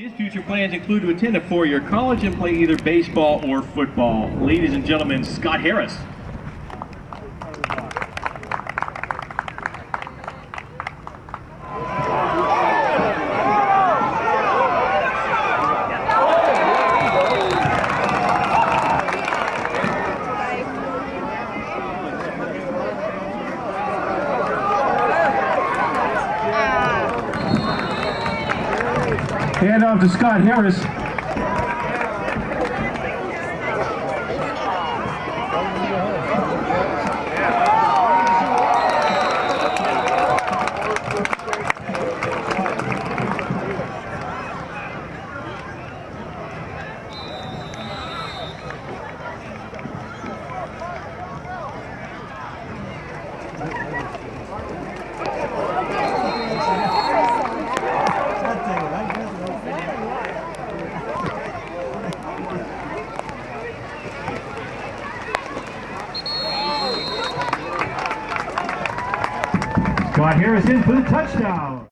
His future plans include to attend a four-year college and play either baseball or football. Ladies and gentlemen, Scott Harris. Hand off to Scott Harris. Scott Harris in for the touchdown.